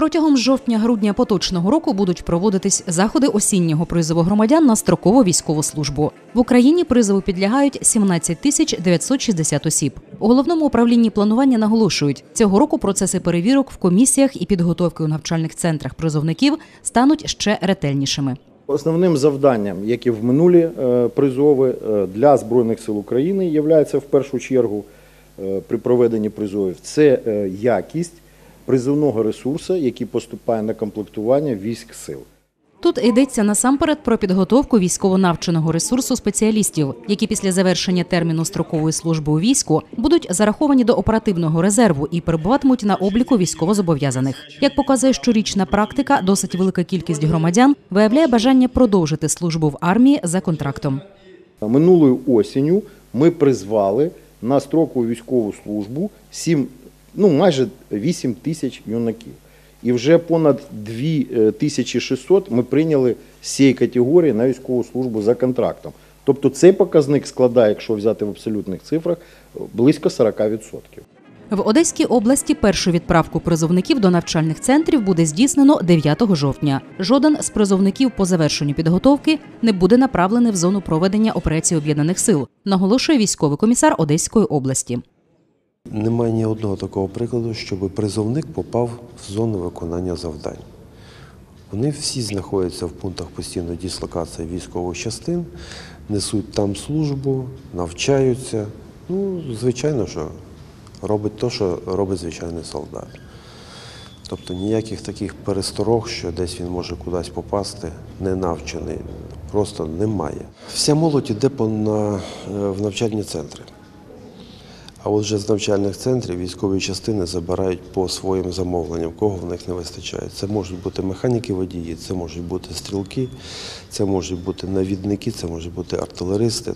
Протягом жовтня-грудня поточного року будуть проводитись заходи осіннього призову громадян на строкову військову службу. В Україні призову підлягають 17 тисяч 960 осіб. У головному управлінні планування наголошують, цього року процеси перевірок в комісіях і підготовки у навчальних центрах призовників стануть ще ретельнішими. Основним завданням, як і в минулі е, призови е, для Збройних сил України, є в першу чергу е, при проведенні призовів це якість призовного ресурсу, який поступає на комплектування військ сил. Тут йдеться насамперед про підготовку військово-навченого ресурсу спеціалістів, які після завершення терміну строкової служби у війську будуть зараховані до оперативного резерву і перебуватимуть на обліку військовозобов'язаних. Як показує щорічна практика, досить велика кількість громадян виявляє бажання продовжити службу в армії за контрактом. Минулою осінню ми призвали на строкову військову службу 7, ну майже 8 тисяч юнаків. І вже понад 2600 ми прийняли з цієї категорії на військову службу за контрактом. Тобто цей показник складає, якщо взяти в абсолютних цифрах, близько 40%. В Одеській області першу відправку призовників до навчальних центрів буде здійснено 9 жовтня. Жоден з призовників по завершенню підготовки не буде направлений в зону проведення операції об'єднаних сил, наголошує військовий комісар Одеської області. Немає ні одного такого прикладу, щоб призовник попав в зону виконання завдань. Вони всі знаходяться в пунктах постійної дислокації військових частин, несуть там службу, навчаються. Ну, звичайно, що робить те, що робить звичайний солдат. Тобто ніяких таких пересторог, що десь він може кудись попасти, не навчений, просто немає. Вся молодь іде е, в навчальні центри. А от вже з навчальних центрів військові частини забирають по своїм замовленням, кого в них не вистачає. Це можуть бути механіки водії, це можуть бути стрілки, це можуть бути навідники, це можуть бути артилеристи.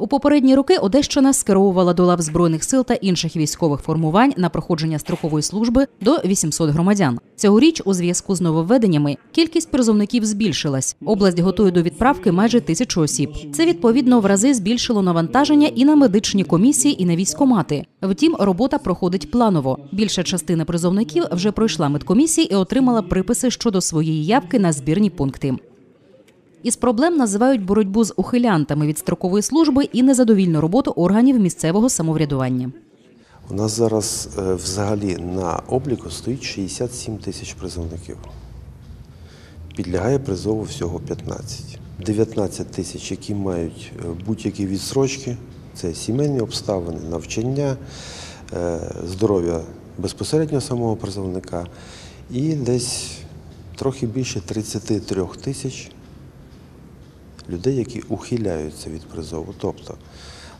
У попередні роки Одещина скеровувала до лав збройних сил та інших військових формувань на проходження строкової служби до 800 громадян. Цьогоріч, у зв'язку з нововведеннями, кількість призовників збільшилась. Область готує до відправки майже тисячу осіб. Це відповідно в рази збільшило навантаження і на медичні комісії, і на військомати. Втім, робота проходить планово. Більша частина призовників вже пройшла медкомісії і отримала приписи щодо своєї явки на збірні пункти. Із проблем називають боротьбу з ухилянтами від строкової служби і незадовільну роботу органів місцевого самоврядування. У нас зараз е, взагалі на обліку стоїть 67 тисяч призовників. Підлягає призову всього 15. 19 тисяч, які мають е, будь-які відсрочки, це сімейні обставини, навчання, е, здоров'я безпосередньо самого призовника. І десь трохи більше 33 тисяч людей, які ухиляються від призову. Тобто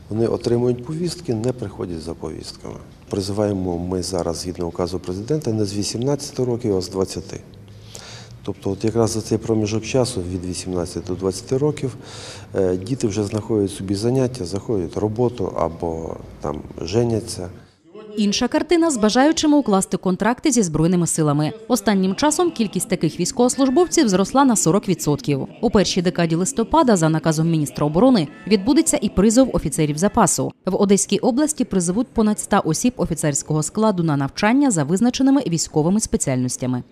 вони отримують повістки, не приходять за повістками. Призиваємо ми зараз згідно указу президента не з 18 років, а з 20. Тобто, от якраз за цей проміжок часу від 18 до 20 років е, діти вже знаходять собі заняття, заходять роботу або там женяться. Інша картина з бажаючими укласти контракти зі збройними силами. Останнім часом кількість таких військовослужбовців зросла на 40%. У першій декаді листопада, за наказом міністра оборони, відбудеться і призов офіцерів запасу. В Одеській області призовуть понад 100 осіб офіцерського складу на навчання за визначеними військовими спеціальностями.